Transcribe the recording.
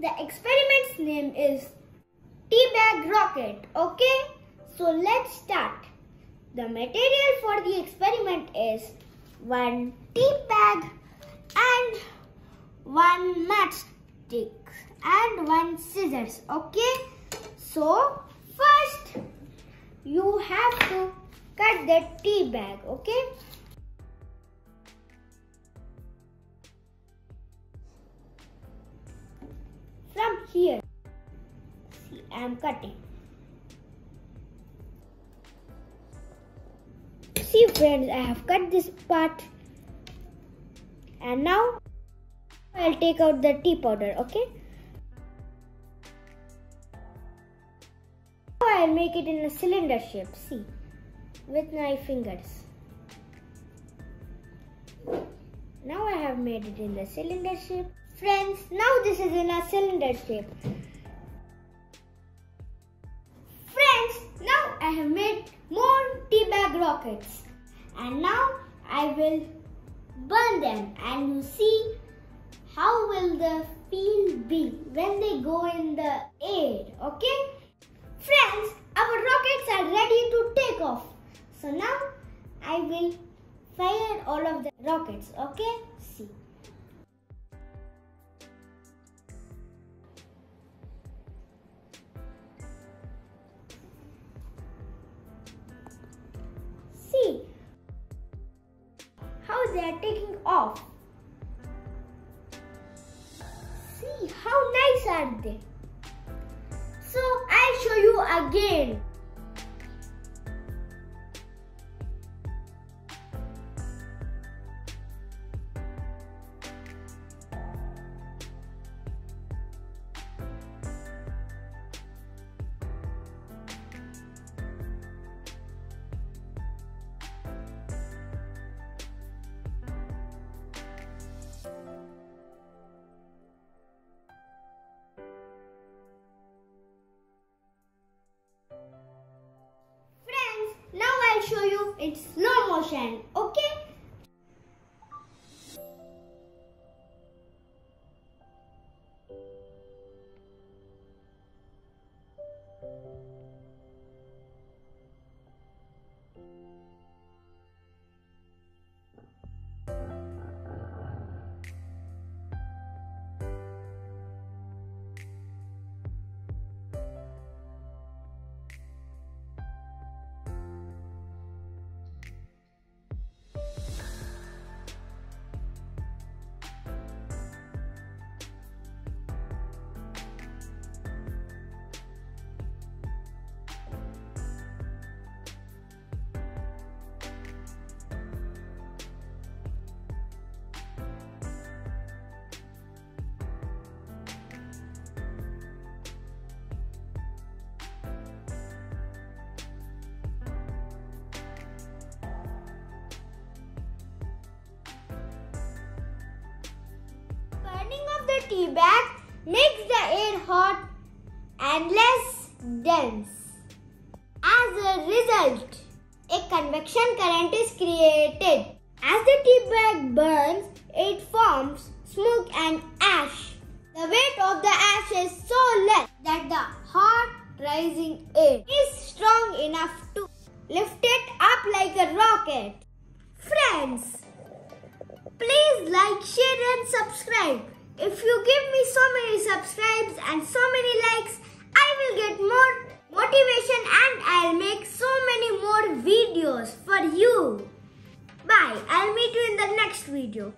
The experiment's name is teabag rocket. Okay, so let's start. The material for the experiment is one teabag and one matchstick and one scissors. Okay, so first you have to cut the teabag. Okay. From here. See, I am cutting. See friends, I have cut this part. And now I'll take out the tea powder, okay? Now I'll make it in a cylinder shape, see, with my fingers. Have made it in the cylinder shape. Friends, now this is in a cylinder shape. Friends, now I have made more tea bag rockets. And now I will burn them and you see how will the feel be when they go in the air, okay? Friends, our rockets are ready to take off. So now I will fire all of the rockets, okay? See. See how they are taking off. See how nice are they? So I'll show you again. In slow motion, okay? Tea bag makes the air hot and less dense. As a result, a convection current is created. As the tea bag burns, it forms smoke and ash. The weight of the ash is so less that the hot rising air is strong enough to lift it up like a rocket. Friends, Please like, share and subscribe. If you give me so many subscribes and so many likes, I will get more motivation and I'll make so many more videos for you. Bye. I'll meet you in the next video.